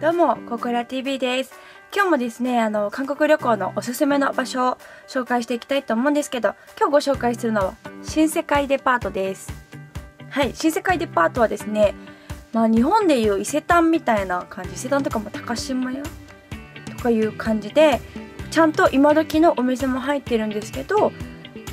どうも、ココラ TV です。今日もですね、あの、韓国旅行のおすすめの場所を紹介していきたいと思うんですけど、今日ご紹介するのは、新世界デパートです。はい、新世界デパートはですね、まあ日本でいう伊勢丹みたいな感じ、伊勢丹とかも高島屋とかいう感じで、ちゃんと今時のお店も入ってるんですけど、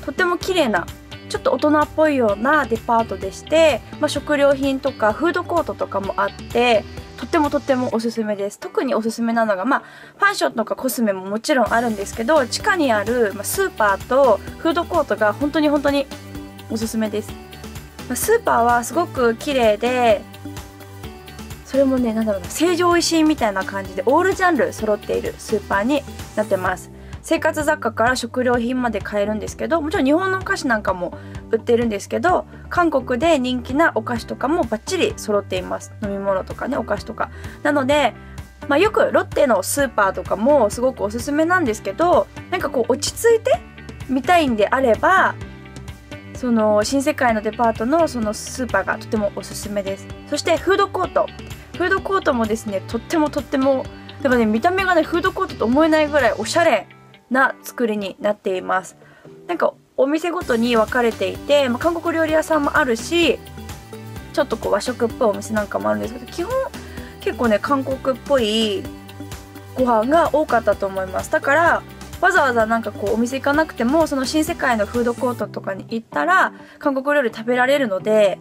とっても綺麗なちょっと大人っぽいようなデパートでして、まあ、食料品とかフードコートとかもあってとってもとってもおすすめです。特におすすめなのが、まあ、ファッションとかコスメももちろんあるんですけど地下にある、まあ、スーパーとフードコートが本当に本当におすすめです、ま、スーパーはすごく綺麗でそれもねなんだろうな成城石井みたいな感じでオールジャンル揃っているスーパーになってます。生活雑貨から食料品まで買えるんですけどもちろん日本のお菓子なんかも売ってるんですけど韓国で人気なお菓子とかもバッチリ揃っています。飲み物とかねお菓子とか。なのでまあ、よくロッテのスーパーとかもすごくおすすめなんですけどなんかこう落ち着いて見たいんであればその新世界のデパートのそのスーパーがとてもおすすめです。そしてフードコート。フードコートもですねとってもとってもだからね見た目がねフードコートと思えないぐらいおしゃれ。な作りになっています。なんかお店ごとに分かれていて、まあ、韓国料理屋さんもあるしちょっとこう和食っぽいお店なんかもあるんですけど基本結構ね韓国っぽいご飯が多かったと思います。だからわざわざなんかこうお店行かなくてもその新世界のフードコートとかに行ったら韓国料理食べられるので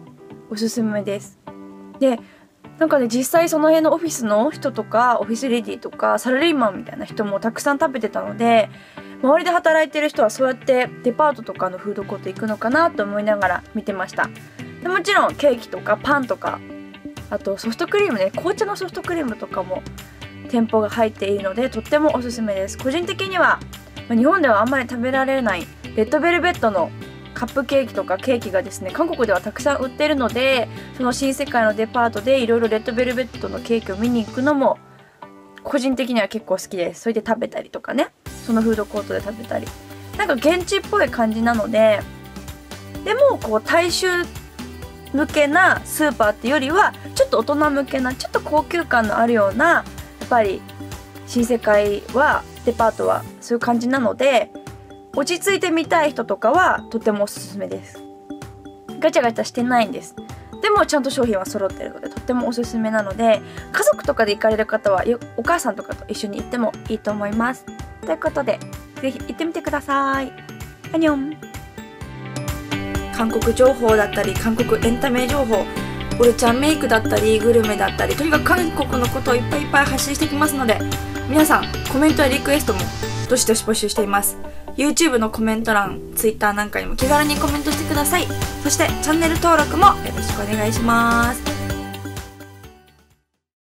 おすすめです。でなんかね実際その辺のオフィスの人とかオフィスレディとかサラリーマンみたいな人もたくさん食べてたので周りで働いてる人はそうやってデパートとかのフードコート行くのかなと思いながら見てました。でもちろんケーキとかパンとかあとソフトクリームね紅茶のソフトクリームとかも店舗が入っているのでとってもおすすめです。個人的には日本ではあんまり食べられないレッドベルベットのカップケーキとかケーキがですね韓国ではたくさん売ってるのでその新世界のデパートでいろいろレッドベルベットのケーキを見に行くのも個人的には結構好きです。それで食べたりとかね。そのフードコートで食べたり。なんか現地っぽい感じなのででもこう大衆向けなスーパーっていうよりはちょっと大人向けなちょっと高級感のあるようなやっぱり新世界はデパートはそういう感じなので落ち着いてみたい人とかはとてもおすすめです。ガチャガチャしてないんです。でもちゃんと商品は揃ってるのでとってもおすすめなので家族とかで行かれる方はお母さんとかと一緒に行ってもいいと思います。ということでぜひ行ってみてください。アニョン。韓国情報だったり韓国エンタメ情報。俺ちゃんメイクだったりグルメだったりとにかく韓国のことをいっぱいいっぱい発信してきますので皆さんコメントやリクエストもどしどし募集しています。YouTube のコメント欄 Twitter なんかにも気軽にコメントしてください。そしてチャンネル登録もよろしくお願いします。